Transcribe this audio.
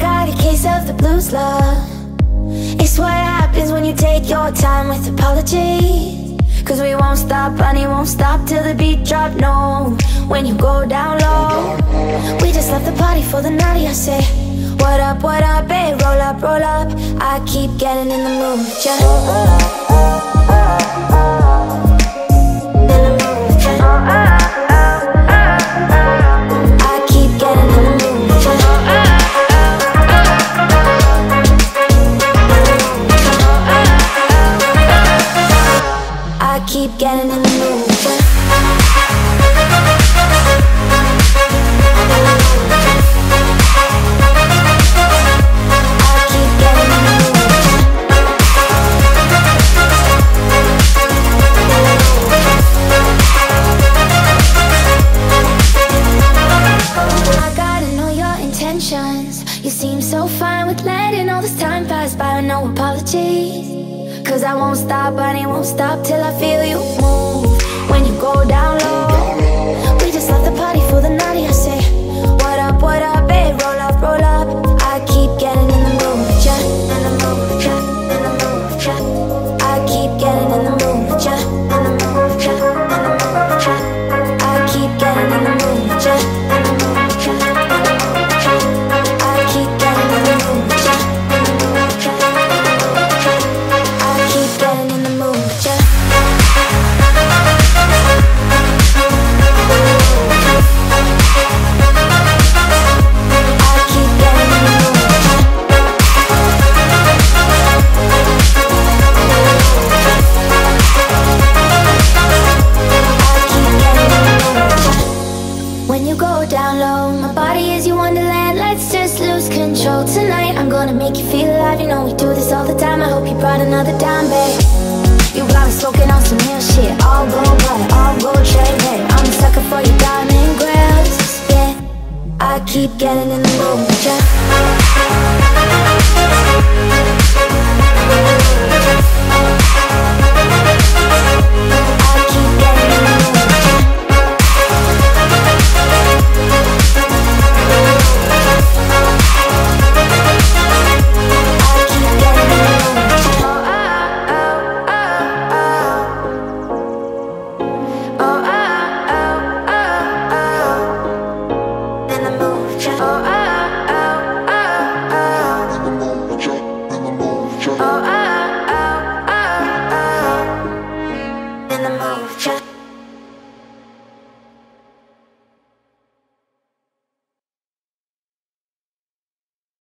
of the blues, love. It's what happens when you take your time with apologies Cause we won't stop, honey, won't stop till the beat drop, no. When you go down low We just left the party for the night, I say What up, what up, babe, roll up, roll up. I keep getting in the mood, yeah Oh you seem so fine with letting all this time pass by. No apologies Cause I won't stop, but it won't stop till I feel you control tonight. I'm gonna make you feel alive. You know we do this all the time. I hope you brought another dime, babe. You got me smoking on some real shit. All gold butter, all gold chain, I'm a sucker for your diamond grills, yeah I keep getting in the mood, in the